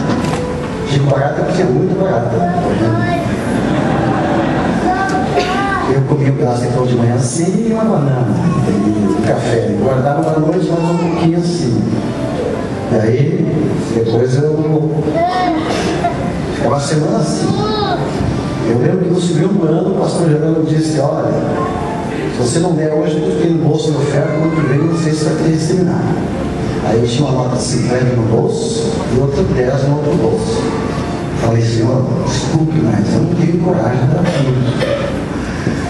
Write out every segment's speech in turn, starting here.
barata. Digo barata porque é muito barata. comia um pedaço de pão de manhã assim e uma banana, e um café. Guardava para noite mais um pouquinho assim. E aí, depois eu ficava uma semana assim. Eu lembro que no segundo ano o pastor Gerando disse, olha, se você não der hoje, eu fiquei no bolso de oferta, que vem não sei se vai ter seminário. Aí eu tinha uma nota de 50 no bolso e outra 10 no outro bolso. Falei, Senhor, desculpe, mas eu não tenho coragem dar tudo.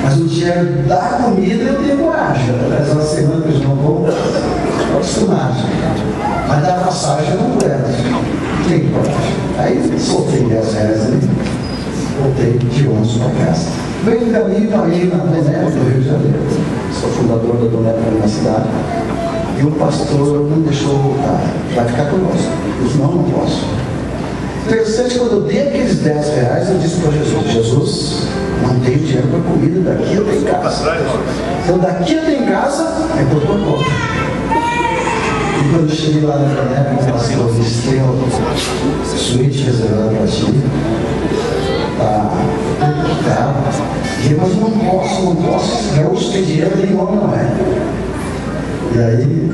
Mas no dia da comida eu tenho coragem. Faz uma semana que eu não vou acostumar. Mas da passagem eu não quero. Tenho coragem. Aí soltei 10 reais ali, voltei de ônibus para casa. Veio no caminho, parei na Doneta do Rio de Janeiro. Sou fundador da Doneta na minha cidade. E o pastor não deixou voltar. Vai ficar conosco. Eu disse, não, não posso. Interessante, quando eu dei aqueles 10 reais, eu disse para Jesus, Jesus, não tenho dinheiro para comida, daqui eu tenho casa. Então daqui eu tenho casa, é por tua conta. E quando eu cheguei lá na janela, o pastor disse, tem uma suíte reservada para ti. Tá, tá. E eu, mas não posso, não posso, gaúcho tem dinheiro, nem homem não é. E aí,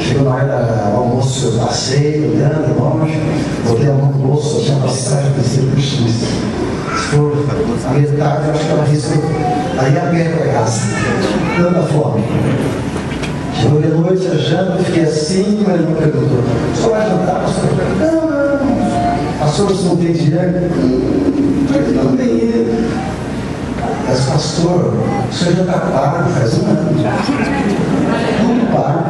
chegou na hora do almoço, eu passei, olhando longe, botei a mão no bolso, tinha passagem, pensei, puxa, se for a metade, eu acho que ela riscou. Aí a pé para casa, tanta fome. Chegou de noite, a janta, fiquei assim, mas ele me perguntou, só vai jantar, pastor? Não, não, pastor, você não tem dinheiro? Hum, não tem dinheiro. Mas, pastor, o senhor já está pago faz um ano. Tudo pago.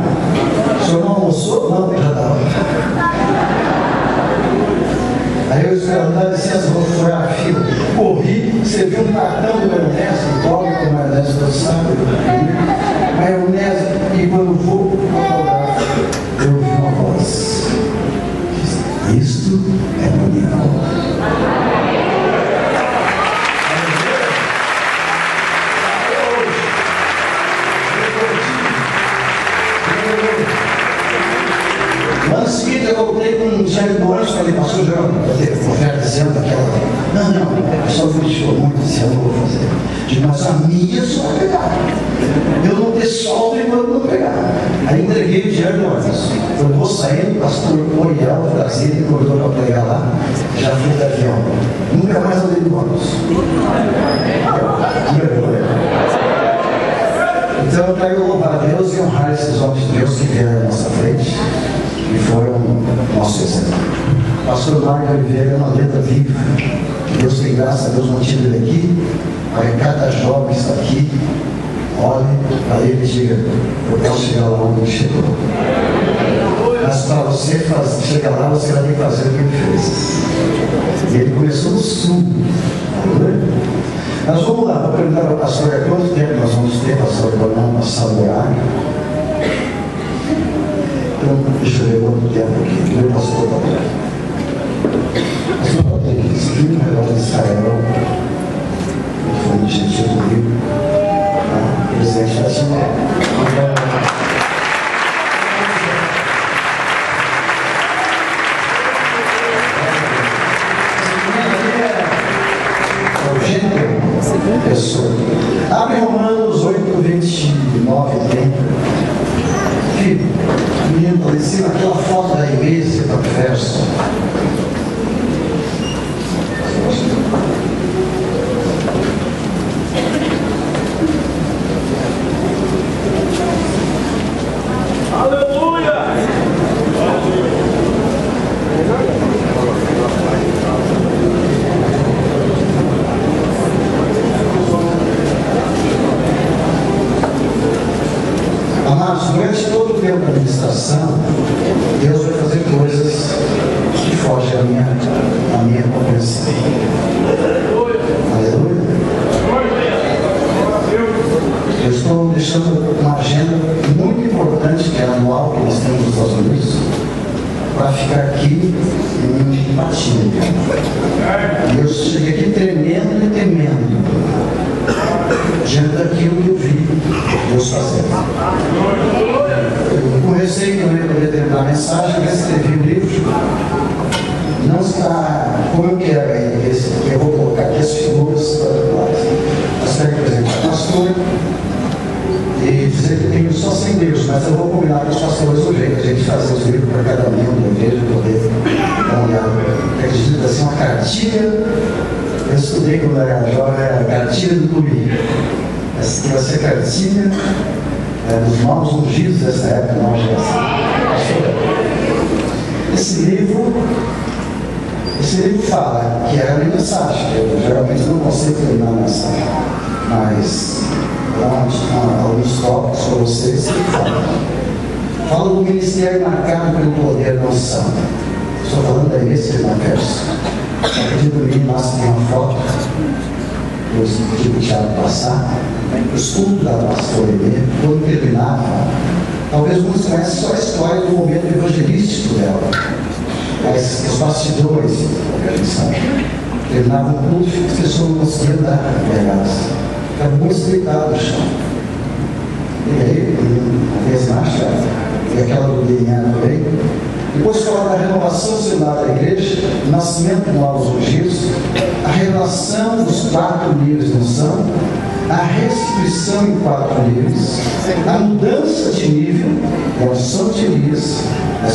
O senhor não almoçou? Não, já estava. Aí eu esperando, licença, vou furar a fila. Corri, você viu um cartão do maionese, pobre com maionese do sábado. Maionese, e quando vou eu ouvi uma voz. Isto é manial. Ano sério do anjo, falei, pastor João, oferta dizendo aquela. Não, não, só me deixou muito esse ano, vou fazer. Digo, mas a minha só vai pegar. Eu não ter soldo enquanto não pegar. Aí entreguei o dinheiro do ônibus. Eu vou saindo, pastor Oriel, Brasília, me convidou para pregar lá, já fui de avião. Nunca mais andei do ônibus. Que vergonha. Então eu quero louvar a Deus e honrar esses homens de Deus que vieram à nossa frente e foram nosso exemplo. Pastor Marco Oliveira é uma letra viva. Deus tem graça, Deus mantido ele aqui. Para cada jovem que está aqui, olhe para ele e diga, eu quero chegar lá onde ele chegou. Mas para você fazer, chegar lá, você vai ter que fazer o que ele fez. E ele começou no sul. Nós vamos lá, vou perguntar para o pastor há quanto tempo nós vamos ter, pastor, para não passar o horário. Eu ver quanto tempo aqui. Meu pastor Patrick. Pastor Patrick, escreve um negócio de Israel. Foi muito gentil comigo. Ah, presidente da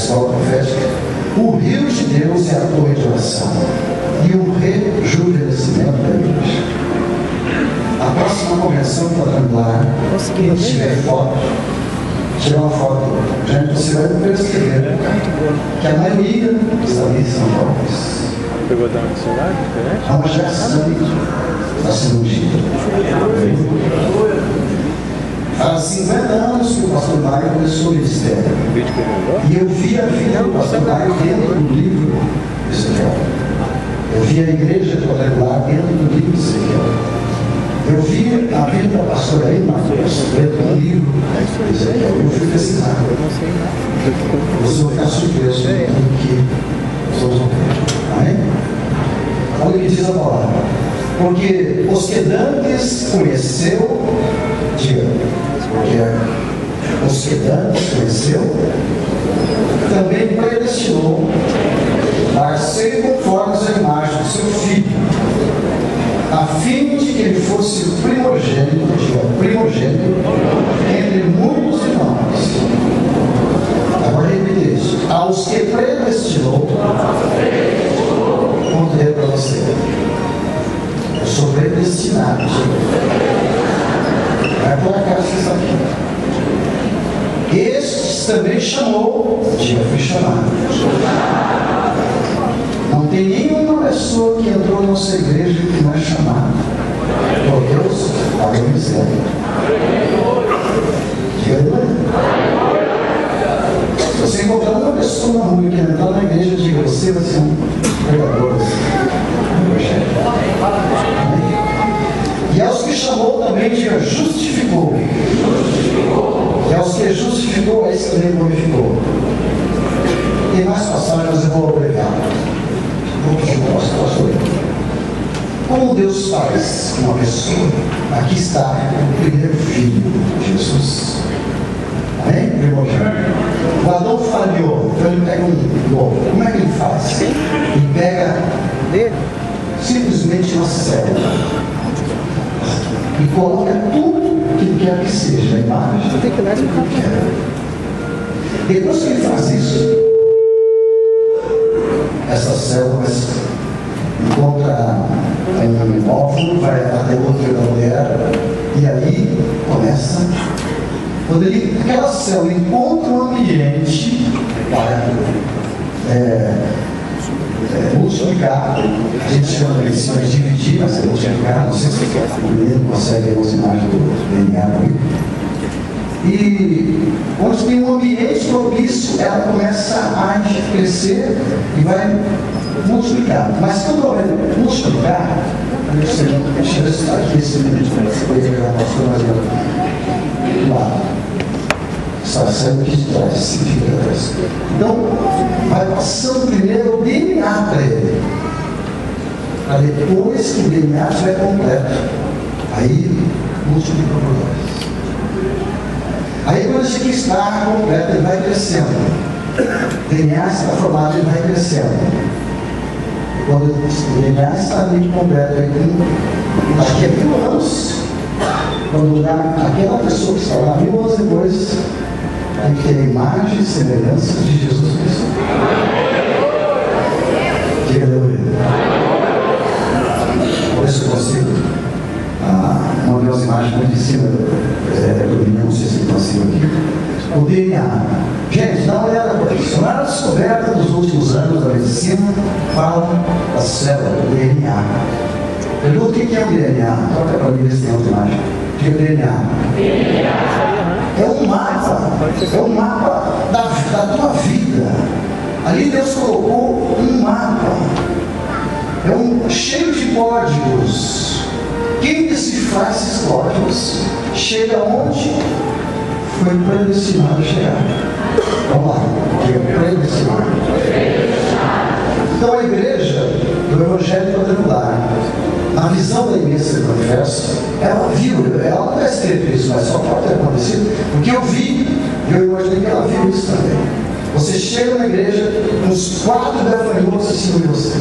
escola profética, o rio de Deus e a torre de oração, e o rejuvenescimento da igreja. A próxima convenção quadrangular, quem tiver foto, tirar uma foto, gente, você vai perceber que a maioria dos ali são jovens. Pegou da celular diferente? Há uma geração da cirurgia. Há 50 anos que o pastor Maio começou o ministério. E eu vi a vida do pastor Maio dentro do livro Ezequiel. Eu vi a igreja quadrangular dentro do livro Ezequiel. Eu vi a vida da pastora aí, Matheus, dentro do livro Ezequiel. Eu fui pesquisar. Você vai ficar surpreso com o que nós vamos ver. Amém? Olha o que diz a palavra. Porque os que dantes conheceu, diga, porque os que dantes conheceu, também predestinou a ser conforme a imagem do seu filho a fim de que ele fosse primogênito, diga, primogênito, entre muitos irmãos. Agora repita isso. Aos que predestinou, contei para você. Sou predestinado. Vai por acaso isso aqui. Estes também chamou, diga, fui chamado. Não tem nenhuma pessoa que entrou na nossa igreja que não é chamada. Por Deus, paga miséria. Diga Se você encontrar uma pessoa na rua que entrar na igreja, diga, você vai ser um pregador. E aos que chamou também, diga, justificou. E aos que justificou, é isso também glorificou. Tem mais passagens, eu vou obrigar. Como Deus faz uma pessoa? Aqui está o primeiro filho de Jesus. Amém? O Adão falhou, então ele pega um lobo. Como é que ele faz? Ele pega simplesmente uma célula e coloca tudo que quer que seja, a imagem. Tem que Depois que ele faz isso, essa célula encontra um óvulo, vai até outro da mulher, e aí começa. Quando ele, aquela célula encontra um ambiente para é, é, multiplicar, a gente chama de de dividir, mas é multiplicar, não sei se o menino consegue imagens do DNA aí. E onde tem um ambiente propício, ela começa a crescer e vai multiplicar. Mas quando ela multiplicar, eu aqui esse vídeo para você poder pegar a Mariana. Lá. Está fica atrás. Então, vai passando primeiro o DNA para ele. Para depois que o DNA estiver completo. Aí multiplica por nós. Aí quando isso aqui está completo, ele vai crescendo. O DNA está formado, ele vai crescendo. Quando o DNA está ali completo, ele, daqui a mil anos, quando aquela pessoa que está lá mil anos depois tem que a imagem e semelhança de Jesus Cristo. Diga aleluia. Por isso consigo ah, uma das imagens muito em cima é, não sei se consigo aqui. O DNA. Gente, dá uma olhada por isso. A descoberta dos últimos anos da medicina fala da célula, do DNA. Pergunta o que é o DNA? Toca para mim se tem outra imagem. É o DNA? É um mapa, é um mapa da, da tua vida. Ali Deus colocou um mapa. É um cheio de códigos. Quem decifrar esses códigos chega onde foi predestinado chegar. Vamos lá, que é predestinado. Visão da imensa do universo, ela viu, ela não vai escrever isso, mas só pode ter acontecido, porque eu vi, e eu imaginei que ela viu isso também. Você chega na igreja os quatro gafanhotos cima de você.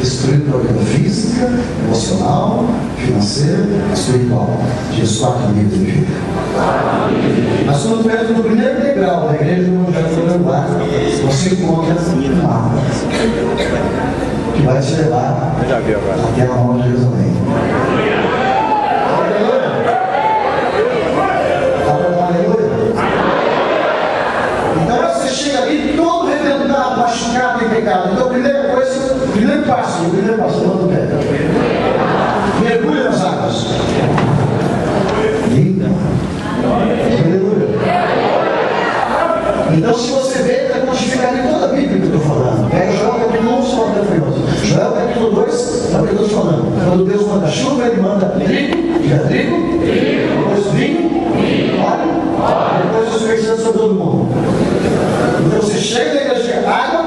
Destruindo a vida física, emocional, financeira, espiritual. Quatro níveis de vida. Mas quando tu entra no primeiro degrau da igreja do Evangelho do você encontra um mapa que vai te levar até a mão de Jerusalém. Então você chega ali todo reventado, machucado em pecado. Então, primeira coisa, primeiro passo, primeiro passo, levanta o pé. Mergulha nas águas. Limpa. Aleluia. Então, se você vai codificar em toda a Bíblia que eu estou falando. Pega João capítulo 1, só o Joel capítulo 2, capítulo 2 falando. Quando Deus manda chuva, ele manda trigo, diga trigo, depois vinho, óleo, depois os Espírito sobre todo mundo. Então você chega na igreja, água,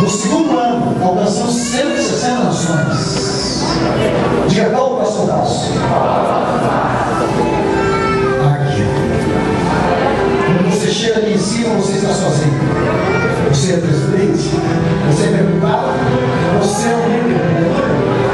No segundo ano, alcançamos 160 nações. Diga qual o próximo passo? Águia. Quando você chega aqui em cima, você está sozinho. Você é presidente, você é deputado, você é um líder.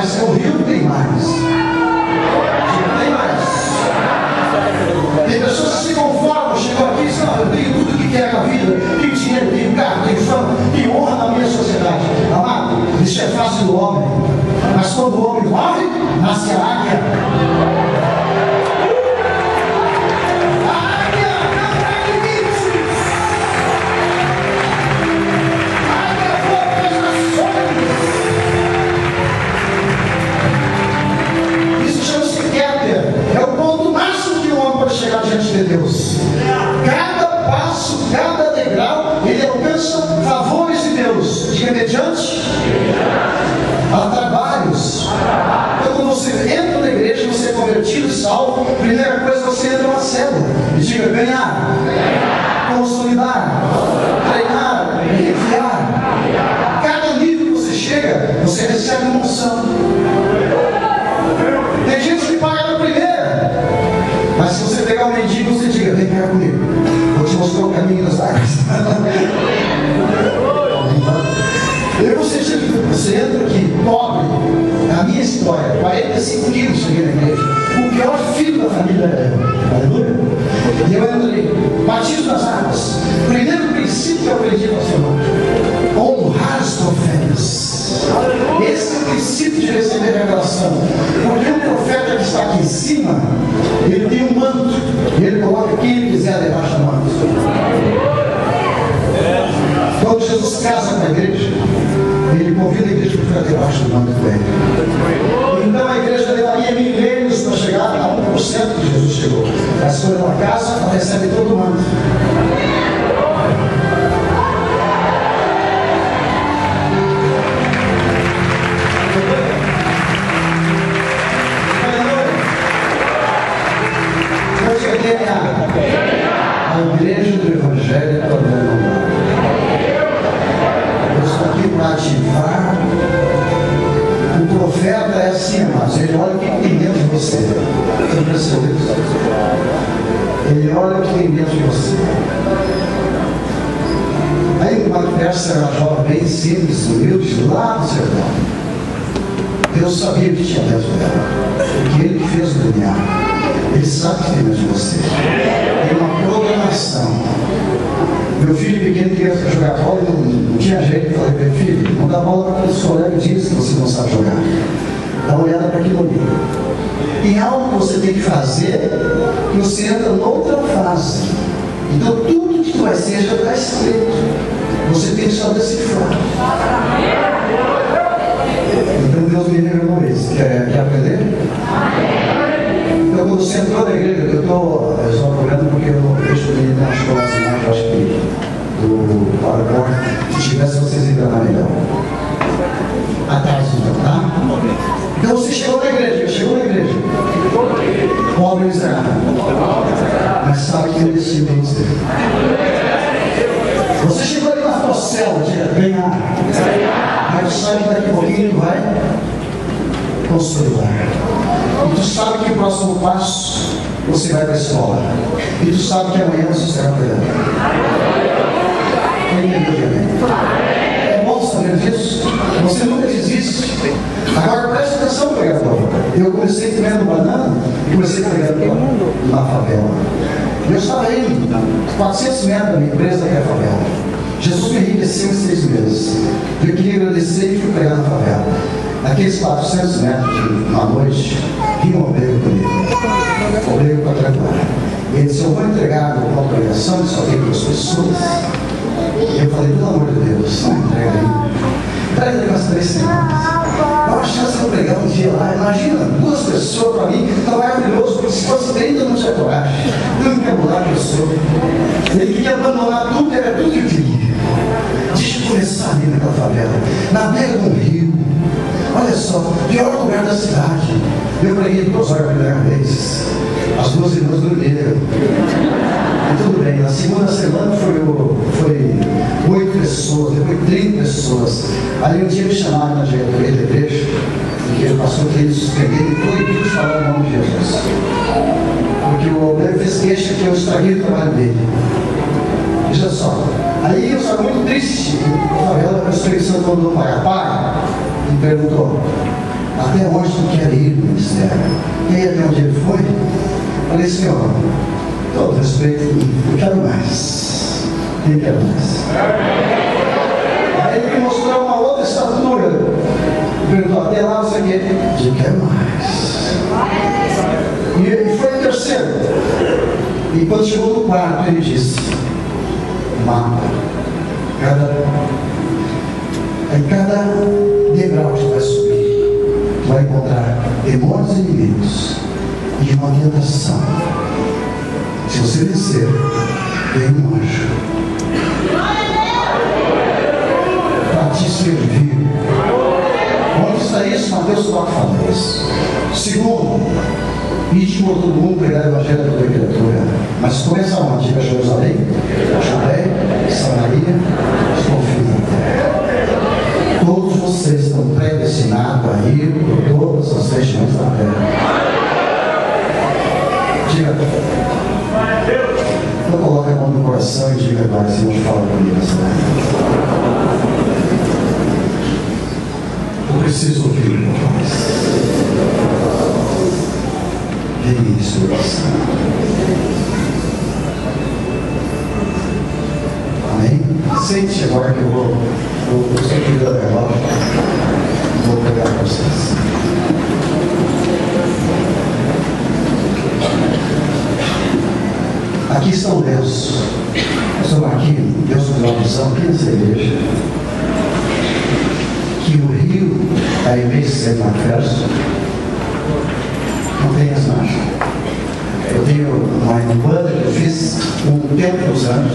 Mas rio tem mais. Mostrar o caminho das águas. Eu você, você entra aqui, pobre, na minha história, 45 quilos cheguei na igreja. O pior filho da família é Aleluia. E eu entro ali, batismo nas águas. Primeiro princípio que eu aprendi, pastor princípio de receber revelação. Porque o profeta que está aqui em cima, ele tem um manto. E ele coloca quem ele quiser debaixo do manto. Quando Jesus casa com a igreja, ele convida a igreja para ficar debaixo do manto dele. Então a igreja levaria milênios para chegar a 1% que Jesus chegou. Mas quando ela casa, ela recebe todo o manto. DNA. A igreja do Evangelho para Eu estou aqui para ativar. O profeta é assim, mas ele olha o que tem dentro de você. Ele olha o que tem dentro de você. Aí uma peça era jovem, bem simples, humilde, lá no sertão. Deus sabia que tinha dentro dela. Porque Ele que fez o DNA. Ele sabe que tem dentro de você. Tem uma programação. Meu filho pequeno queria jogar bola e não, tinha jeito. Eu falei ele, filho, não dá bola para aqueles colegas dizem que você não sabe jogar. Dá uma olhada para aquilo ali. Tem algo que você tem que fazer você entra noutra fase. Então tudo que vai ser já está escrito. Você tem que só decifrar. Então Deus me revelou isso. Quer, quer aprender? Então quando você entrou na igreja, eu estou só olhando porque eu estudei na escola assim, eu acho que do PowerPoint, se tivesse vocês entrarem melhor. Atrás então, tá? Então você chegou na igreja, chegou na igreja. Pobre miserável. Mas sabe que ele decidiu vencer. Você chegou ali na tua célula, ganhar. Mas sabe que daqui a pouquinho tu vai consolidar. E tu sabe que o próximo passo você vai para a escola. E tu sabe que amanhã você será pregador. É bom saber disso. Você nunca desiste. Agora preste atenção, pregador. Eu comecei comendo banana e comecei pregando na favela. Eu estava indo 400 metros da minha empresa que é a favela. Jesus me enriqueceu em seis meses. Eu queria agradecer e fui pregar na favela. Naqueles 400 metros de uma noite, vinha um obreiro comigo. Obreiro para trabalhar. Ele disse, eu vou entregar uma pregação de só tem duas pessoas. E eu falei, pelo amor de Deus, não entrega aí. Entrega aí umas três semanas. Eu uma chance de eu pregar um dia lá. Imagina, duas pessoas para mim, está maravilhoso, porque se fosse 30 eu não coragem. Não quero mudar a pessoa. Ele queria abandonar tudo, era tudo que eu queria. Deixa eu começar ali naquela favela, na beira um rio. Olha só, pior lugar da cidade. Eu preguei duas horas a primeira vez. As duas irmãs dormiram. E tudo bem, na segunda semana foi, foi oito pessoas, depois 30 pessoas. Aí um dia me chamaram na diretoria da igreja, porque o pastor queria suspender e proibiu de falar o nome de Jesus. Porque o Obreiro fez queixa que eu estraguei o trabalho dele. Veja só. Aí eu estava muito triste. A favela, o mandou para pai e perguntou: Até onde tu quer ir ministério? E aí, até onde ele foi? Falei, Senhor, todo respeito, eu quero mais. Quem quer mais? Aí ele mostrou uma outra estatura. Perguntou: Até lá você quer? Eu quero mais. E ele foi o terceiro. E quando chegou no quarto, ele disse: Mapa. Cada, em cada tu vai subir, vai encontrar demônios inimigos e uma tentação. Se você vencer, vem um anjo para te servir. Onde está isso? Mateus 4 fala isso. Segundo, Ide por todo mundo pregar o evangelho da toda criatura. Mas começa onde? Diga Jerusalém, Judéia, Samaria, os confins. Vocês estão predestinados a ir por todas as regiões da terra. Diga. Então coloque a mão no coração e diga agora, Senhor, fala comigo nessa manhã. Eu preciso ouvir voz. Vem inspiração. Amém? Sente agora que eu vou. Eu, eu que da relógio. Vou pegar vocês. Aqui estão Deus. Estamos aqui, Deus nos dá uma visão aqui nessa igreja. Que o rio, invés de ser manifesto, não tem as margens. Tenho uma banda que eu fiz um tempo usando,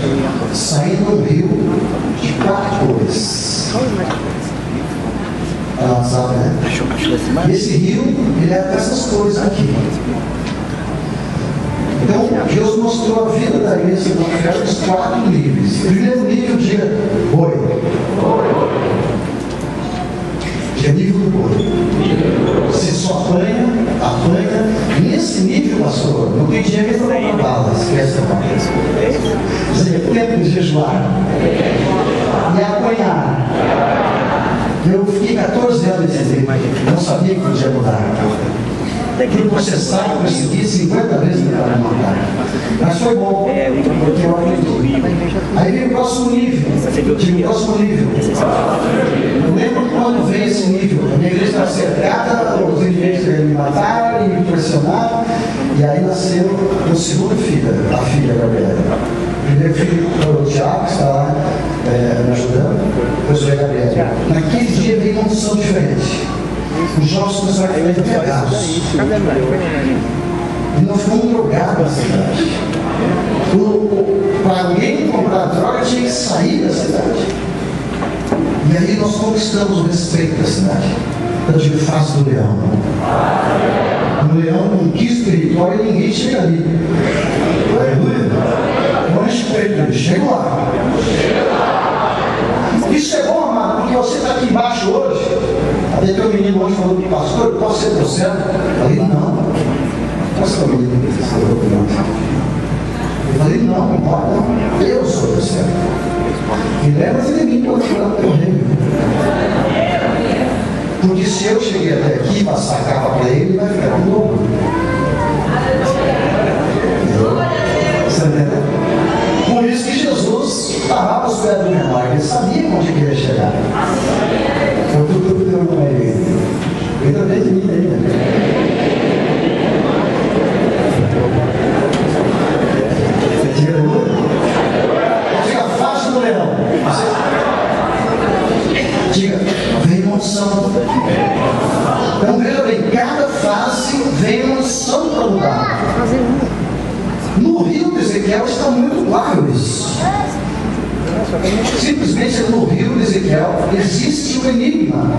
saindo um rio de quatro cores. Ela sabe, né? E esse rio, ele é dessas cores aqui. Então, Deus mostrou a vida da igreja do Evangelho nos quatro níveis. Primeiro nível, diga boi. É nível do boi. Você só apanha, apanha. Nesse nível, pastor, não tem dinheiro para comprar bala. Esquece a. Você tempo de jejuar. E apanhar. Eu fiquei 14 anos dizendo, não sabia que podia mudar. Fui processado, persegui 50 vezes para matar. Mas foi bom, porque eu aprendi. Aí vem o próximo nível. Tive o próximo nível. Eu lembro quando veio esse nível. A minha igreja estava cercada, os inimigos me mataram e me pressionaram. E aí nasceu o segundo filho, a filha Gabriela. Primeiro filho foi o Tiago, que está lá é, me ajudando, depois veio a Gabriela. Naquele dia veio uma unção diferente. Os jovens começaram a pedaços. E nós fomos drogados na cidade. Para alguém comprar droga tinha que sair da cidade. E aí nós conquistamos o respeito da cidade. Então, Eu digo, face do leão. O leão conquista território e ninguém chega ali. Aleluia. Onde chega? Chega lá. Isso é bom, amado, porque você está aqui embaixo hoje. Até teu menino hoje falou que pastor, eu posso ser pro céu? Eu falei, não. Posso ser o menino? Eu falei, não, não não. Eu sou do céu. E lembra-se de mim eu for teu reino. Porque se eu cheguei até aqui passar a capa para ele, vai ficar com louco. Jesus parava os pés do menor, ele sabia onde que ia chegar. Foi tudo que deu para ele. Ele também de mim ainda. Você o Diga, face do leão. Diga, vem unção. Então veja bem, cada fase vem unção para mudar. No rio de Ezequiel está muito claro isso. Simplesmente no rio de Ezequiel existe um enigma.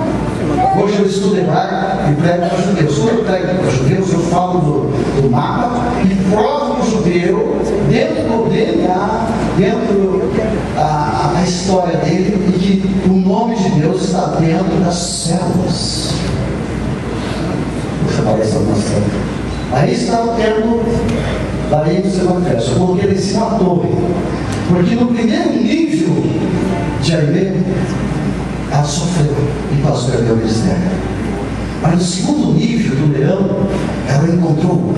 Hoje eu estudo hebraico e prego para judeus. Quando eu prego para judeus, eu falo do, do mapa e provo o judeu dentro do DNA, dentro da a, história dele, e que o nome de Deus está dentro das células. Você parece algumas células. Aí está o termo da lei do seu manifesto. Eu coloquei ele em cima da torre. Porque no primeiro nível de Aimee, ela sofreu e quase perdeu o ministério. Mas no segundo nível do leão, ela encontrou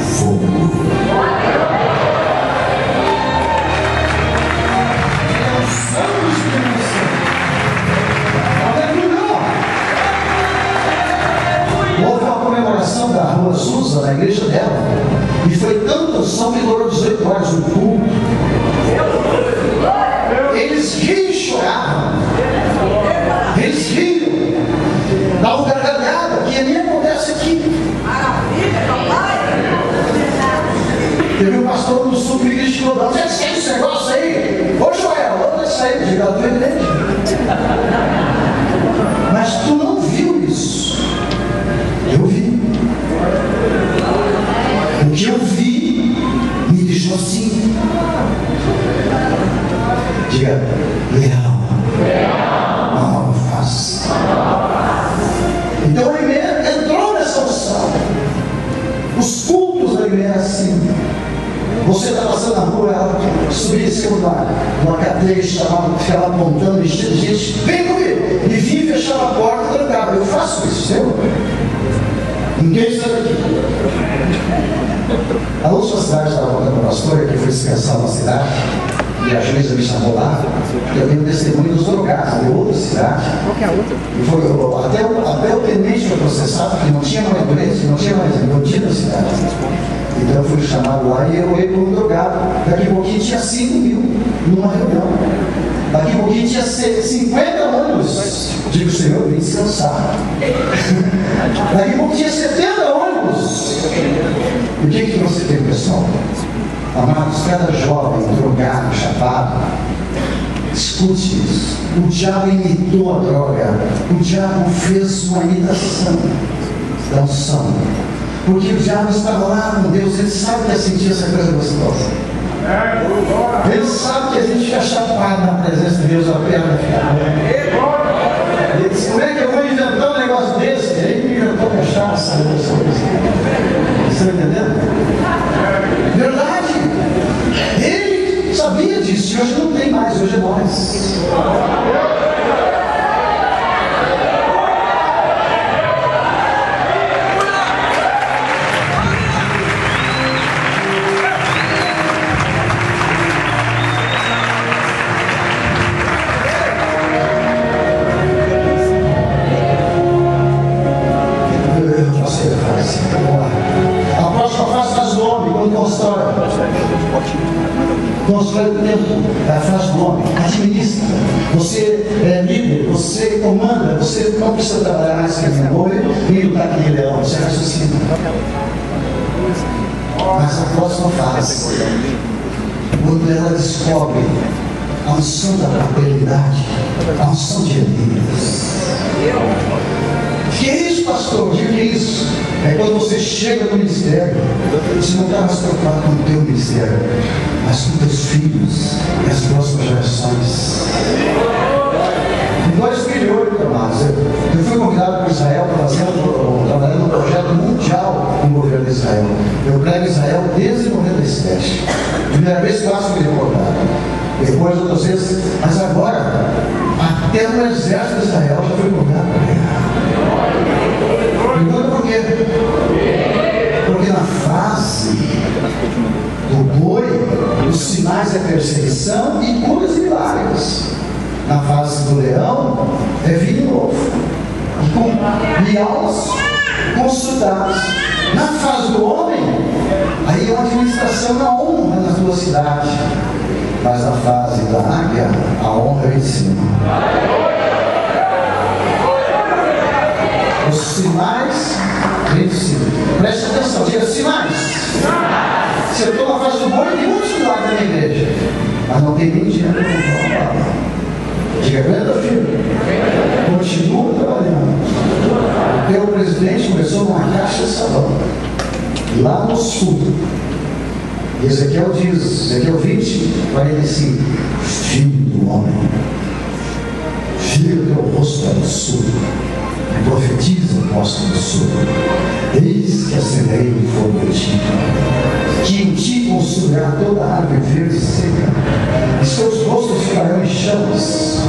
fogo. Da rua Susa na igreja dela. E foi tanta unção que durou 18 horas o culto. Eles riam e choravam. Eles riam. Davam gargalhada, que nem acontece aqui. Teve um pastor no sul que me criticou, é que sai esse negócio aí? Ô Joel, onde é que sai? Diga, tu? Mas tu não viu isso. Diga, leão. Nova face. Então ele entrou nessa unção. Os cultos da igreja assim. Você está passando na rua, ela subia em de uma, cadeia, chamava, ficava apontando, enchendo de gente, vem comigo! E vinha e fechava a porta e. Eu faço isso, eu. Ninguém sabe aqui. A última cidade estava contando para a pastora que foi descansar na cidade. E a juíza me chamou lá, eu tenho testemunho dos drogados de outra cidade. Que é outra? E foi, até, o, até o tenente foi processado, porque não tinha mais doença, não tinha mais bandido na cidade. Então eu fui chamado lá e eu olhei para um drogado. Daqui a pouquinho tinha 5 mil numa reunião. Daqui a pouquinho tinha 50 ônibus. Digo, Senhor, eu vim descansar. Daqui a pouco tinha 70 ônibus. E o que, que você tem, pessoal? Amados, cada jovem drogado, chapado, escute isso. O diabo imitou a droga. O diabo fez uma imitação da unção. Porque o diabo estava lá com Deus, ele sabe que é sentir essa coisa gostosa. Ele sabe que a gente fica chapado na presença de Deus, a perna fica. Ele disse, como é que eu vou inventar um negócio desse? Ele inventou cachaça. Você está entendendo? Verdade. Ele sabia disso, e hoje não tem mais, hoje é nós. Constrói o tempo, é a frase do homem. Você é líder, você comanda, você não precisa trabalhar mais que a boi e lutar que nem leão, você raciocina. Mas a próxima fase, quando ela descobre a unção da paternidade, a unção de Elias. Que é isso, pastor? O que é isso? É quando você chega no ministério, você não está mais preocupado com o teu ministério, mas com teus filhos e as próximas gerações. Nós exterior, amados. Eu fui convidado por Israel para trabalhar num projeto mundial com o governo de Israel. Eu prego Israel desde 97. Primeira vez que faço me recordar. Depois outras vezes, mas agora, até o exército de Israel já foi convidado para pregar. Quê? Porque na fase do boi, os sinais é perseguição e curas e milagres. Na fase do leão, é vinho novo. E, com, e aos consultados. Na fase do homem, aí é uma administração na honra na tua cidade. Mas na fase da águia, a honra é em cima. Os sinais cima. Preste atenção, diga sinais. Eu estou na fase do boi, tem muitos milagres na igreja. Mas não tem nem dinheiro para comprar uma palavra. Diga, aguenta, filho. Continua trabalhando. O presidente começou numa caixa de sabão. Lá no sul. E Ezequiel diz, Ezequiel 20, 45, Filho do homem, filho teu rosto para o sul, profetiza o rosto do sul. Eis que acenderei o fogo ti, que em ti consumirá toda a árvore verde seca, e seus rostos ficarão em chamas.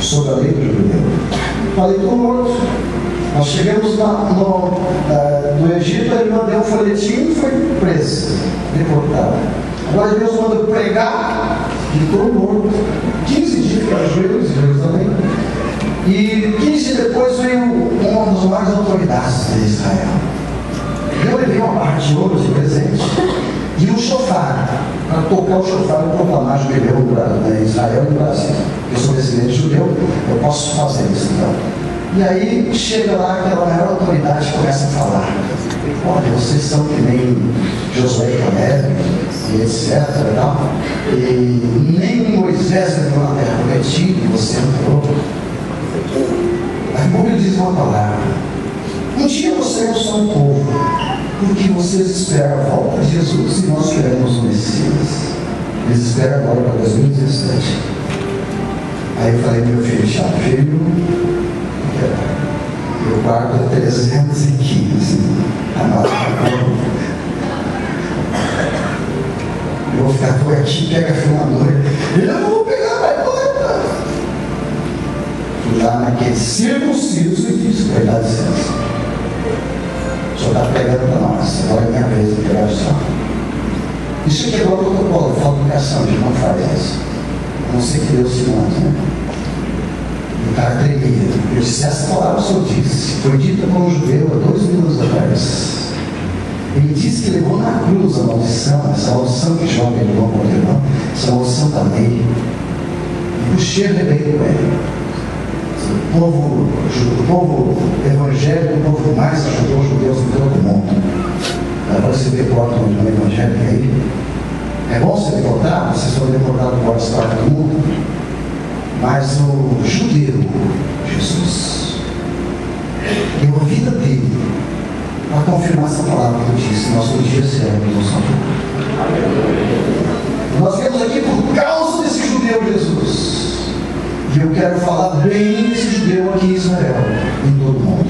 Sobre a lei do judeu. Falei com o morto. Nós chegamos na, no, uh, no Egito, ele mandou um folhetinho e foi preso, deportado. Agora Deus manda pregar, ficou morto. 15 dias para joelhos, Jerusalém. E 15 dias depois veio uma das maiores autoridades de Israel. Eu levei uma barra de ouro de presente e um chofar, para tocar o chofar e proclamar judeu em Israel e Brasil. Eu sou descendente judeu, eu posso fazer isso então. E aí chega lá aquela maior autoridade começa a falar. Olha, vocês são que nem Josué e Caleb, e etc. E, tal. e nem Moisés entrou na terra prometida, e você entrou. A Bíblia diz uma palavra. Um dia vocês são um povo, porque vocês esperam a volta de Jesus e nós queremos o Messias. Eles esperam agora para 2017. Aí eu falei, meu filho, já filho, eu guardo 315 anotados. Eu vou ficar por aqui, pega a filmadora. Eu não vou pegar, vai embora. Fui lá naquele circunciso e disse, verdade, licença. O senhor está pegando para nós, agora é minha vez de pegar o senhor. Isso quebrou o protocolo, falta educação, a gente não faz isso. A não ser que Deus te mande, né? O cara tremia. Eu disse, essa palavra o senhor disse, foi dita com um judeu há dois mil anos atrás. Ele disse que levou na cruz a maldição, essa maldição que joga ele não contra irmão, essa maldição da lei. E puxei a rebelião com ele. O povo, o povo evangélico, o povo mais ajudou os judeus em todo o mundo. Agora você deporta no evangélico aí. É bom ser deportado, vocês foram deportados para a parte do mundo. Mas o judeu, Jesus, deu a vida dele para confirmar essa palavra que eu disse. Um dia seremos o Senhor. Nós viemos aqui por causa desse judeu Jesus. E eu quero falar bem desse judeu aqui em Israel, em todo o mundo.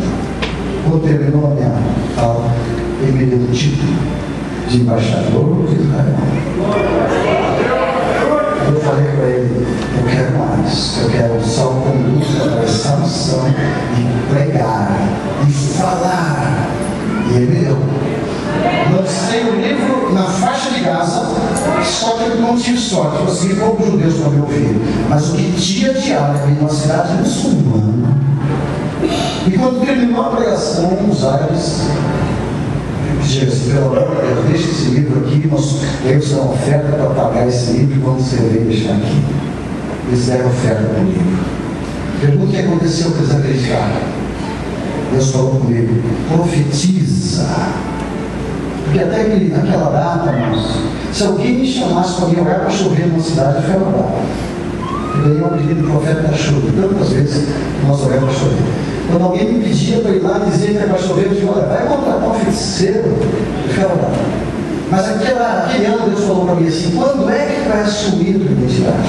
Quando terminou a minha fala, ele me deu o título de embaixador de Israel. Eu falei para ele, eu quero mais, eu quero só conduta para essa missão de pregar, de falar. E ele me deu. Lancei o livro na faixa de Gaza, só que eu não tive sorte, consegui poucos judeus para me ouvir. Mas o que tinha de árabe numa cidade muçulmana. E quando terminou a pregação, os árabes diz pelo amor de Deus, deixa esse livro aqui, nós temos uma oferta para pagar esse livro quando você veio deixar aqui. Eles deram oferta para o livro. Pergunta o que aconteceu com eles acreditaram. Deus falou comigo, profetiza. Porque até aquele, naquela data, irmãos, se alguém me chamasse para alguém orar para chover numa cidade, eu fui orar. ganhei o apelido de profeta da chuva. Tantas vezes nós oramos para chover. Quando alguém me pedia para ir lá e dizer que era para chover, eu dizia, olha, vai contratar um feiticeiro. Eu ficava lá. Mas aquela, aquele ano Deus falou para mim assim, quando é que vai assumir a tua identidade?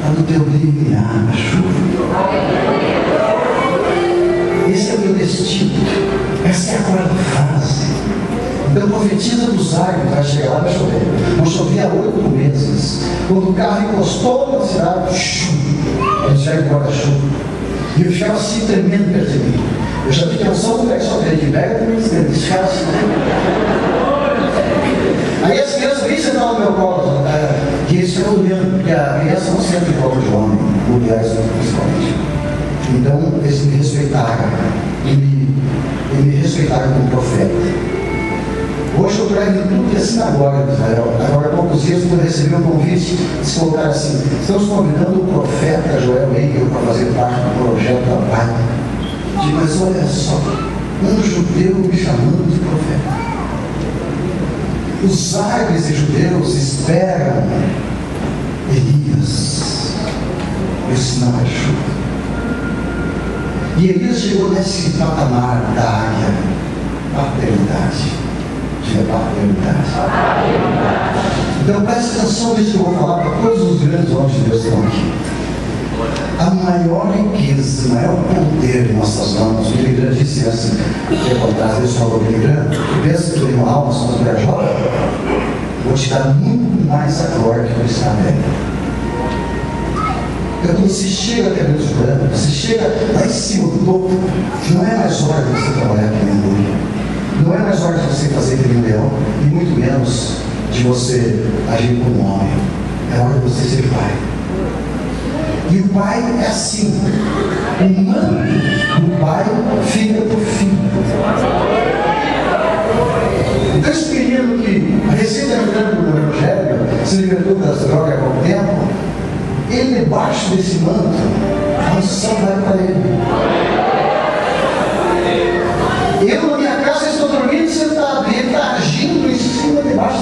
Quando teu brilhar na chuva. Árvores, vai chegar lá, vai chover. Não chovia oito meses. Quando o carro encostou na cidade, a gente já embora chuva. E eu ficava assim tremendo perto de mim. Eu já tinha noção que é que só pega também, eles ficavam assim. Aí as crianças vêm sentar no meu colo, é, e eles ficam olhando, porque a criança não senta em colo de homem, mulheres principalmente. Então eles me respeitaram, e me, e me respeitaram como profeta. Hoje eu em tudo é sinagoga de Israel. Agora, há poucos dias, eu recebi um convite se colocar assim: estamos convidando o profeta Joel Engel para fazer parte do projeto da. Digo, mas olha só, um judeu me chamando de profeta. Os árabes e judeus esperam Elias, o sinal chuva. E Elias chegou nesse patamar da águia, paternidade paternidade. Então preste atenção nisso que eu vou falar para todos os grandes homens de Deus que estão aqui. A maior riqueza, o maior poder em nossas mãos, o Graham disse assim, tempo atrás, Deus falou, Billy Graham, pensa que eu tenho alma, sou uma jovem, vou te dar muito mais a glória que você está vendo. Então, quando você chega até Deus branco, você chega lá em cima do topo, não é mais hora de você trabalhar aqui no não é mais hora de você fazer leão, e muito menos de você agir como homem. É hora de você ser pai. E o pai é assim. O manto do pai fica por fim. Então esse menino que recém-entrando no Evangelho, se libertou das drogas há pouco tempo, ele debaixo desse manto, a unção vai para ele. Eu debaixo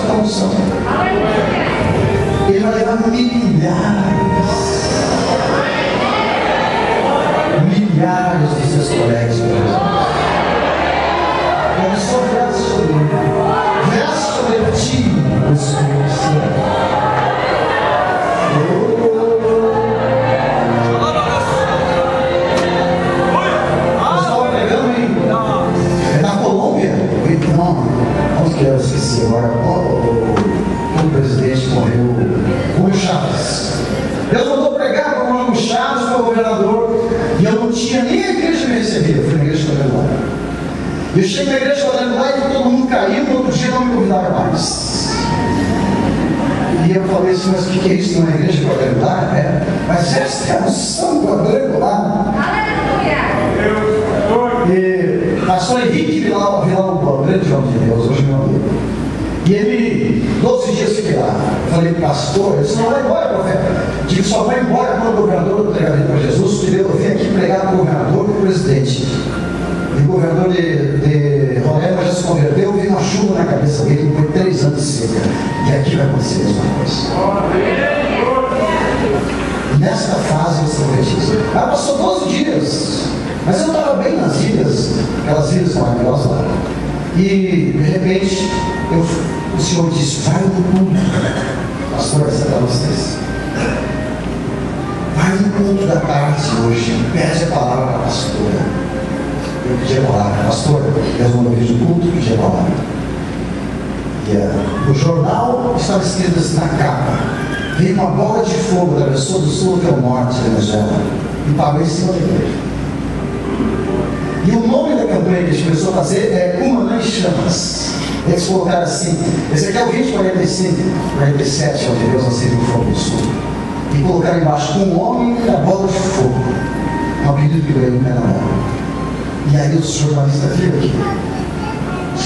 da unção. Ele vai levar milhares, milhares de seus colegas Jesus. É só verso sobre ele. Verso sobre ti, o Espírito Santo. que eu esqueci agora, o, o presidente morreu, Hugo Chaves. Deus mandou pregar para o Hugo Chaves, para o governador, e eu não tinha nem a igreja me recebia, eu fui na igreja quadrangular. Eu cheguei na igreja quadrangular e todo mundo caiu, no outro dia não me convidaram mais. E eu falei assim, mas o que, que é isso? É igreja quadrangular? É, mas essa é a unção quadrangular. Aleluia! E pastor Henrique Vilau, Vilau, grande homem de Deus, hoje meu amigo. E ele, 12 dias fiquei lá. Eu falei, pastor, ele disse, não vai embora, profeta. Digo, só vai embora quando o governador entregar para Jesus, porque eu vim aqui pregar para o governador e o presidente. Governador de, de Roraima já se converteu, veio uma chuva na cabeça dele, foi três anos seca. E aqui vai acontecer a mesma coisa. Nesta fase você profetiza. Ah, passou 12 dias. Mas eu estava bem nas ilhas, aquelas ilhas maravilhosas lá. E, de repente, eu, o Senhor disse, vai no culto. Pastor, essa é para vocês. Vai no culto da tarde hoje, pede a palavra a pastora. Eu a palavra, pastor, Deus mandou vir do culto, pedi a palavra. E uh, o jornal estava escrito assim na capa. Veio uma bola de fogo da pessoa do sul até o norte da Venezuela e parou em cima da igreja. E o nome da campanha que a gente começou a fazer é Uma nas Chamas. Eles colocaram assim, esse aqui é o 2045, 47, onde Deus nasceu no fogo do sul. E colocaram embaixo um homem e a bola de fogo. Um apelido que veio no Canadá. E aí os jornalistas viram aqui.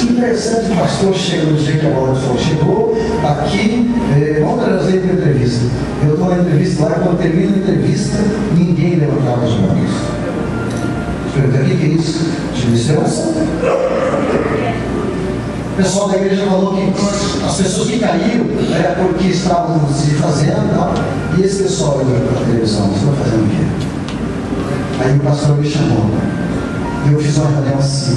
É interessante, o pastor chega no dia que a fogo chegou, aqui, eh, vamos trazer para entrevista. Eu estou na entrevista lá, quando termina a entrevista, ninguém levantava as mãos. Pergunta, o que é isso? De missão. O pessoal da igreja falou que as pessoas que caíram era porque estavam se fazendo e tal. E esse pessoal olhou para a televisão, está fazendo o quê? Aí o pastor me chamou. Eu fiz uma reunião assim.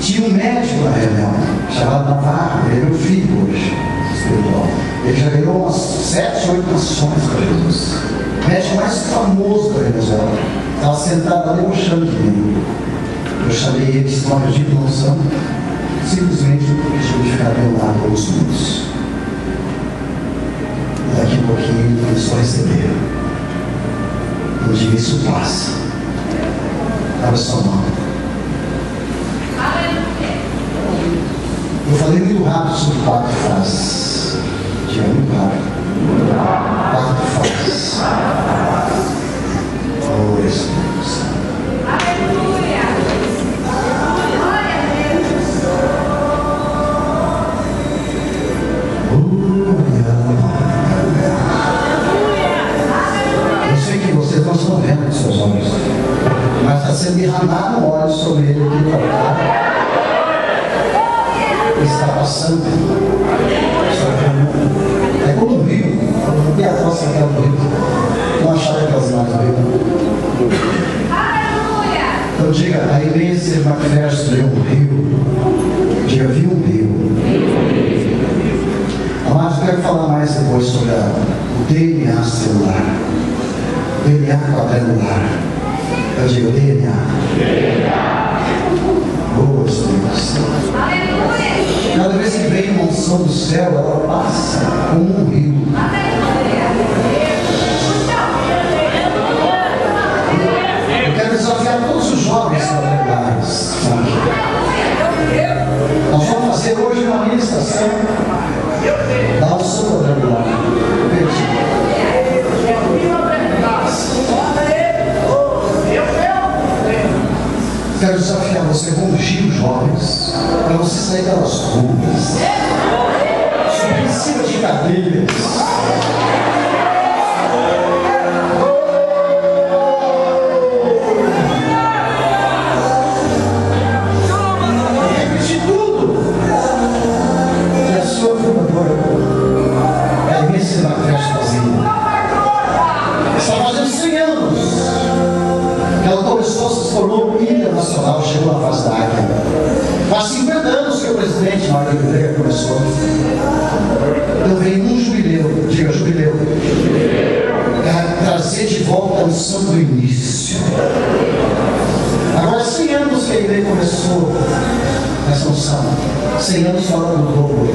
Tinha um médico na reunião, chamado Navarro, ele é meu filho hoje, espiritual. Ele já ganhou umas sete, oito nações para Jesus. O médico mais famoso da Venezuela. Estava sentado ali mostrando de mim. Eu chamei ele, se não acredito, não são. Simplesmente pediu de ficar meu lado muitos. E daqui a pouquinho ele começou a receber. Eu digo, isso passa. Abra sua mão. Eu falei muito rápido sobre quatro frases. Diga muito rápido. Quatro frases. Sendo derramado óleo sobre ele aqui para cá. Está passando. É como um rio. E a fossa que é um rio. Não acharam aquelas imagens do rio. Então diga, a igreja manifesta viu um rio. Diga, viu um rio. Amados, eu quero falar mais depois sobre a, o DNA celular. DNA quadrangular. Eu digo DNA. Oh, Deus. Cada vez que vem uma unção do céu, ela passa como um rio. Eu quero desafiar todos os jovens quadrangulares. Nós vamos fazer hoje uma ministração da unção quadrangular. Quero desafiar você a ungir os jovens para você sair pelas ruas, subir em cima de cadeiras. Fundadora é a imensa festa começou. Eu venho num jubileu, diga jubileu, para trazer de volta a unção do início. Agora, 100 anos que a igreja começou essa unção, 100 anos fora do dobro.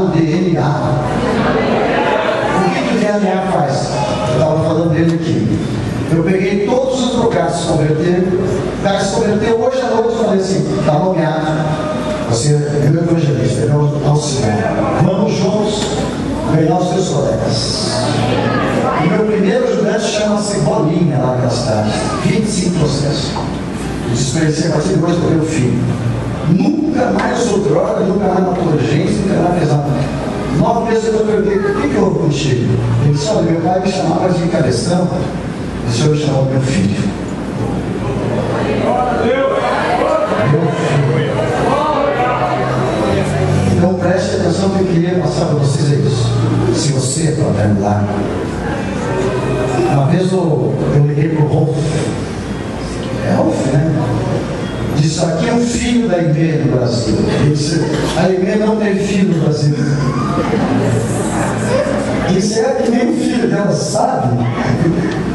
No DNA. O que, o DNA faz? Eu estava falando dele aqui. Eu peguei todos os drogados que se converteram. O cara se converteu hoje à noite e falei assim: está nomeado. Você é meu evangelista, meu auxiliar. Vamos juntos ganhar os seus colegas. O meu primeiro ajudante chama-se Bolinha lá na cidade. 25 processos. Eu desperdicei a partir de hoje do meu filho. Nunca mais usou droga, nunca mais gente, nunca mais nada. Nove meses eu perguntei, o que, que houve contigo? Ele disse, olha, meu pai me chamava de cabeção, o senhor chamou meu filho. Então preste atenção que eu queria passar para vocês é isso. Se você, para terminar, uma vez eu, eu liguei para o Rolf. É Rolf, né? Disse, aqui é um filho da IME no Brasil. A IME não teve filho no Brasil. Disse, é que nem o filho dela sabe.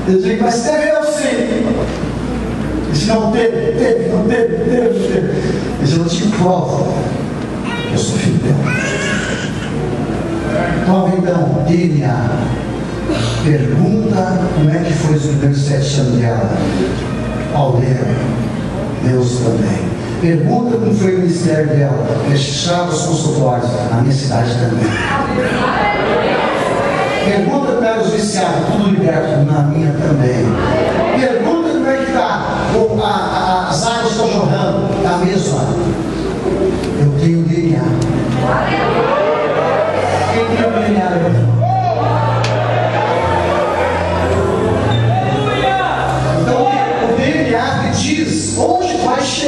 Eu disse, mas teve eu sim. Ele disse, não teve, teve, não teve, teve, teve. Disse, eu te provo. Eu sou filho dela. Toma então, DNA. Pergunta como é que foi os primeiros sete anos dela. Pauleira, Deus também. Pergunta como foi o ministério dela. Fechava os consultórios, na minha cidade também. Pergunta para os viciados, tudo liberto, na minha também. Pergunta como é que está. As águas estão jorrando, a mesma.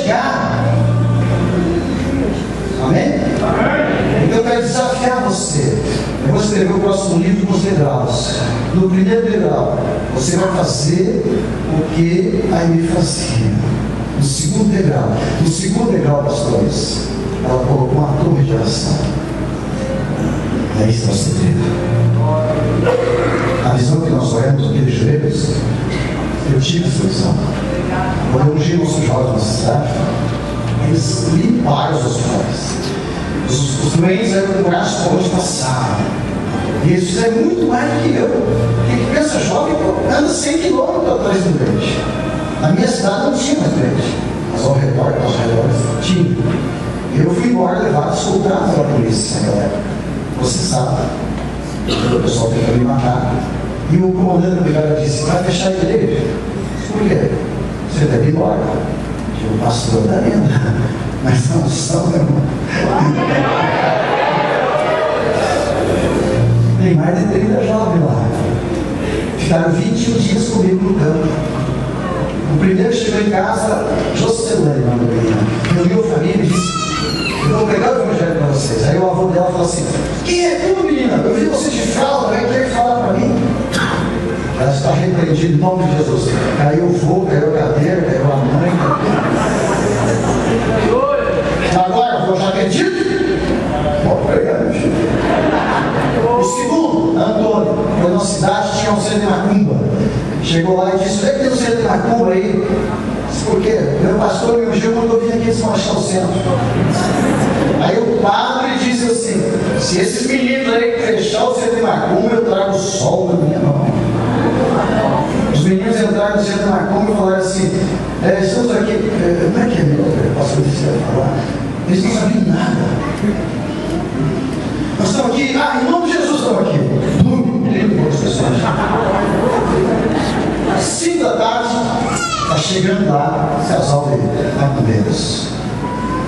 Chegar. Amém? Então, eu quero desafiar você. Eu vou escrever o próximo livro com os degraus. No primeiro degrau, você vai fazer o que a Amy fazia. No segundo degrau, no segundo degrau, pastores, ela colocou uma torre de oração. E aí está o segredo. A visão que nós olhamos aqueles joelhos, eu tive essa visão. Quando nossos jovens cidade, eles limparam os hospitais. Os, os doentes eram demorados para onde passavam. E eles fizeram muito mais do que eu. Porque pensa jovem, anda 100 quilômetros atrás do doente. Na minha cidade não tinha mais doente. Mas ao redor, aos redores, tinha. Eu fui embora levado, escoltado pela polícia naquela época. Sabe. O pessoal tentou me matar. E o comandante da brigada disse, vai fechar a igreja. Por quê? Você deve ir embora. O pastor da lenda. Mas não são, irmão. Tem mais de 30 jovens lá. Ficaram 21 dias comigo no campo. O primeiro chegou em casa, Jocelane, menina. Reuniu a família e disse: Eu vou pegar o evangelho para vocês. Aí o avô dela falou assim: Quem é tu, menina? Eu vi você de fralda, vem ter que falar para mim. Ela está repreendida em nome de Jesus. Caiu o vô, caiu a cadeira, caiu a mãe. Agora, vou já acredito? Pode pregar. O segundo, Antônio, foi numa cidade, tinha um centro de macumba. Chegou lá e disse: Vem que tem um centro de macumba aí. Disse, Por quê? Meu pastor me ungiu quando eu vim aqui desmanchar o centro. Aí o padre disse assim: Se esses meninos aí fechar o centro de macumba, eu trago o sol na minha mão. Os meninos entraram no centro de macumba e falaram assim: é, Estamos aqui. é, Como é que é meu? O pastor disse falar. Eles não sabiam nada. Nós estamos aqui, ah, em nome de Jesus estamos aqui. Cinco da tarde, está chegando lá, casal de macumbeiros.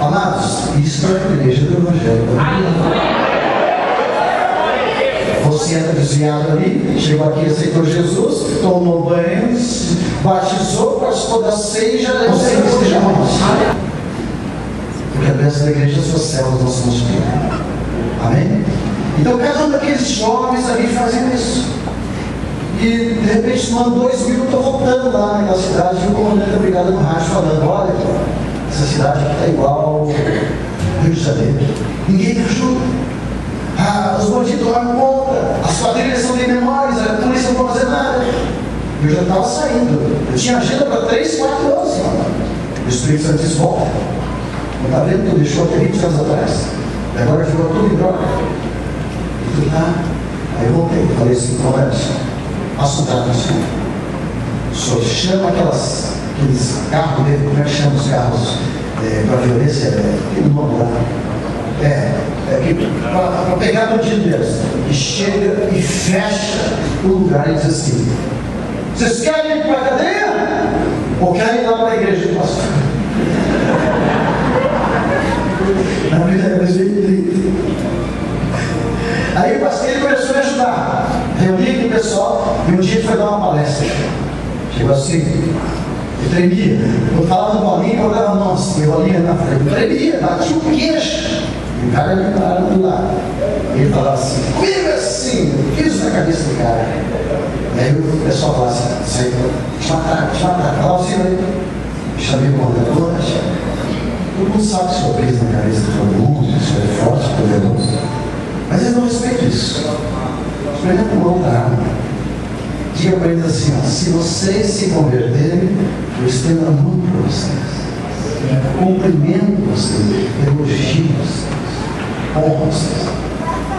Amados, isso é a igreja do Evangelho. Entra desviado ali, chegou aqui, aceitou Jesus, tomou banho, batizou, participou da ceia, já deve ser esteja Porque a bênção da igreja, suas células não se multiplicam. Amém? Então, cada um daqueles jovens ali fazendo isso. E de repente, no ano 2000, estou voltando lá naquela cidade, e o comandante da brigada no rádio falando: olha, essa cidade está igual Rio de Janeiro. Ninguém me ajuda. Ah, os bandidos tomam conta, as quadrilhas são bem menores, a polícia não pode fazer nada. Eu já estava saindo. Eu tinha agenda para 3, 4 anos. O Espírito Santo disse: volta. Não está vendo que tu deixou até 20 anos atrás? E agora ficou tudo em droga. E tu tá. Aí eu voltei, falei assim, um trato assim. O senhor chama aquelas, aqueles carros dele, como é que chama os carros é, para violência? É, lá. É, é para pegar bandido deles. E chega e fecha o lugar e diz assim: vocês querem ir para a cadeia? Ou querem ir lá para a igreja do pastor? É Aí o pastor começou a me ajudar. Reuni aquele pessoal e um dia foi dar uma palestra. Chegou assim, eu tremia. Eu falava do bolinho, eu dava nossa, eu bolinha na frente. Eu tremia, batia o queixo. O cara me parava do lado. Ele falava assim, comigo assim, fiz na cabeça do cara. E aí o pessoal falava assim, te matar, te matar. Falava assim, eu chamei o coordenador, mundo sabe que sou preso na cabeça todo mundo, isso é forte, poderoso. Mas eu não respeito isso. Experimenta uma outra arma. Diga para eles assim, ó, se vocês se converterem, eu estendo a mão para vocês. Cumprimento vocês, elogio vocês,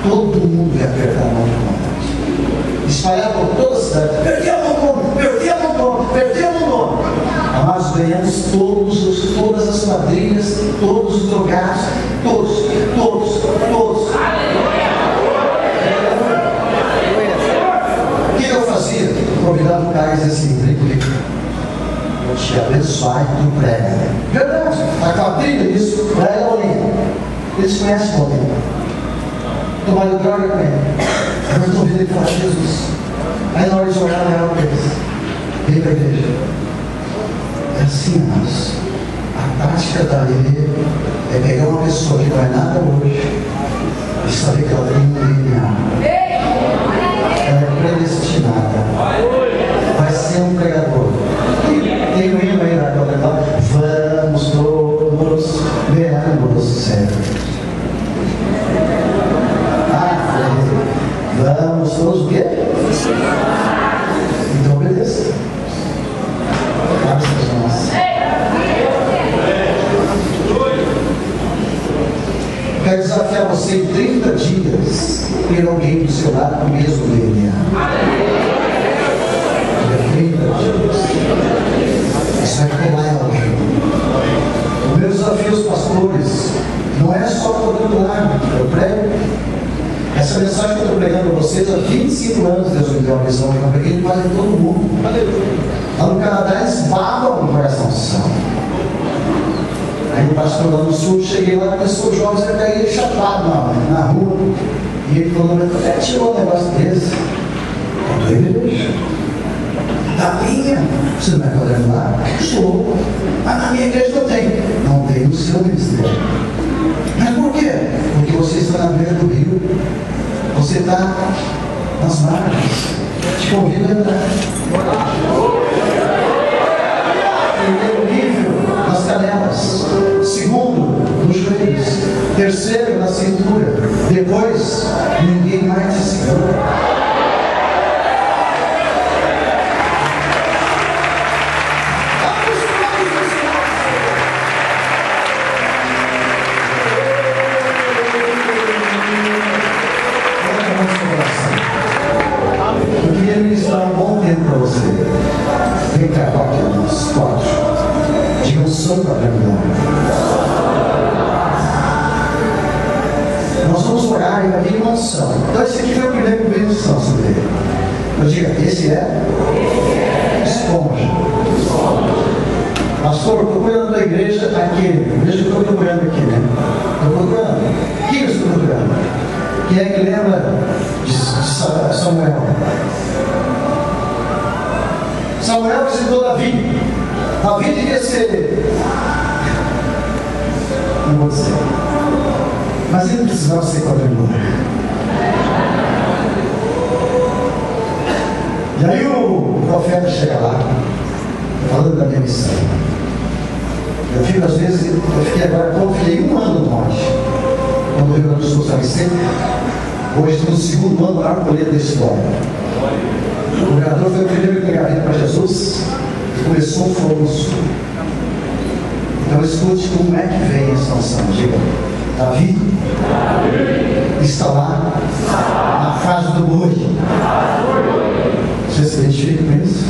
Todo mundo vai apertar a mão de vontade. Espalhar por toda a cidade. Perdi a mão, perdi a mão, perdi a mão. Amados, ganhamos todos os, todas as quadrilhas, todos os drogados, todos, todos, todos. O que eu fazia? Convidava o cara e dizia assim, vem comigo. Te abençoar e tu prega. Verdade, a quadrilha, isso, prega bolinha. Eles conhecem bolinha. Tomaram droga com ele. Agora eu estou ouvindo ele falar Jesus. Aí na hora de não era uma vez. Vem para a igreja. É assim, irmãos. A tática da lei é pegar uma pessoa que não é nada hoje e saber que ela tem um DNA. Ela é predestinada. Vai ser um pregador. E tem um hino aí na quadra Vamos todos vermos céu. Ah, vamos todos o quê? Então obedeça. Abre suas mãos. Quero desafiar você em 30 dias ter alguém do seu lado com o mesmo DNA. 30 dias. Isso vai colar em alguém. O meu desafio aos pastores não é só para o lado, eu prego. Essa mensagem que eu estou pregando a vocês há 25 anos, Deus me deu uma visão, eu preguei quase em todo mundo. Lá no Canadá eles babam com essa unção. Aí o pastor lá no sul, cheguei lá, começou os jovens a cair chapado na, na rua. E ele falou, é, tirou um negócio desse. Eu igreja. Da minha, você não é quadrangular? Sou. Mas na minha igreja não tem. Não tem no seu ministério. Mas por quê? Porque você está na beira do rio. Você está nas margens. Te convido a entrar. Primeiro Eu fico, às vezes, eu fiquei agora, eu fiquei um ano no norte, quando o Rio Grande do Sul estava seco. Hoje estou no segundo ano lá colheita da história. O governador foi o primeiro que pegar para Jesus e começou um fogo no sul. Então escute como é que vem a situação. Diga, Davi está lá na fase do boi. Você se identifica com isso?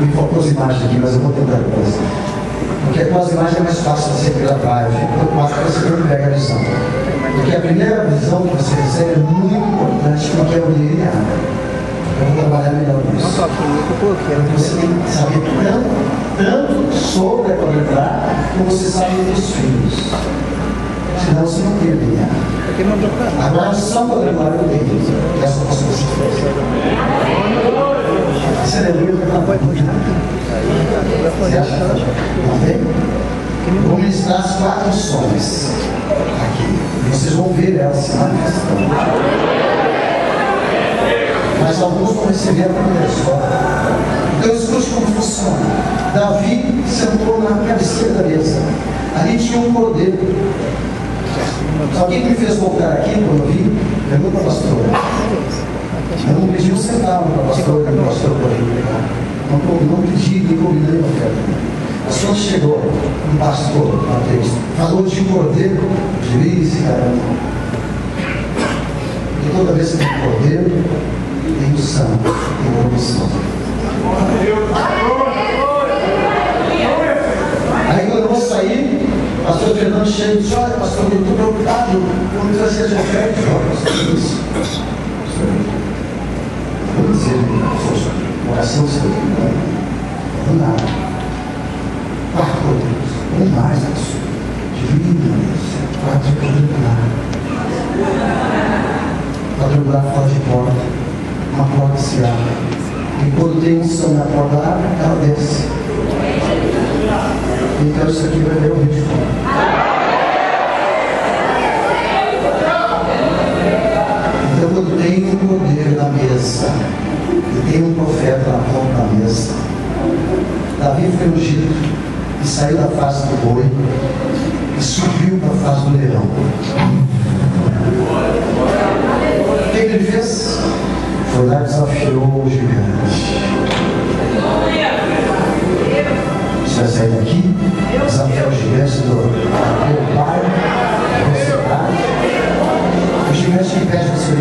Me faltou as imagens aqui, mas eu vou tentar depois. Porque com as imagens é mais fácil você gravar, eu fico preocupado que você não pega a visão. Porque a primeira visão que você recebe é muito importante porque é o linear. Eu vou trabalhar melhor nisso. Não só comigo, porque Porque você tem que saber tanto, tanto sobre a quadrangular como você sabe dos filhos. Senão você não pra lá. Agora só quadrangular eu tenho. Que é essa posso você Você é livre vai Você acha? fazer. Não tem? Vou ministrar as quatro sons aqui. Vocês vão ver elas se manifestando. Mas alguns vão receber a primeira só. Então escute como funciona. Davi sentou na cabeceira da mesa. Ali tinha um cordeiro. O que me fez voltar aqui quando eu vi? Pergunta para a pastora. Eu não pedi um centavo para a pastora, para o pastor poder Não, não pedi, nem combinei a oferta. A senhora chegou, um pastor, Mateus, falou de cordeiro, juiz e caramba. E toda vez que tem cordeiro, tem unção, tem promoção. Aí quando eu vou sair, o pastor Fernando chega e diz, olha, pastor, eu estou preocupado, eu vou trazer as ofertas. Olha, pastor, isso. Vou dizer, oração seu, não nada. Quatro corderos, um mais, pastor. Divina, quatro quadrangular. Quadrangular fora de porta, uma porta se abre. E quando tem um som na porta ela desce. Então isso aqui vai ver o vídeo Quando tem um cordeiro na mesa e tem um profeta na ponta da mesa, Davi foi ungido e saiu da face do boi e subiu para a face do leão. O que ele fez? Foi lá e desafiou o gigante. Você vai sair daqui, desafiar o gigante do teu pai, da sociedade. O gigante impede você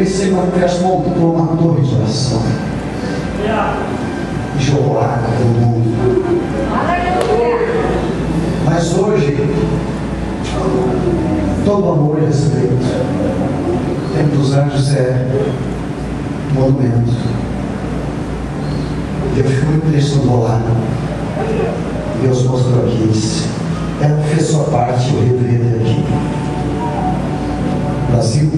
comecei quando criança com montou uma torre de oração. De orar com todo mundo. Mas hoje, todo amor e respeito. O tempo dos anjos é monumento. Eu fico muito triste quando vou lá. Deus mostrou aqui isso. Ela fez sua parte, eu revejo aqui. Brasil,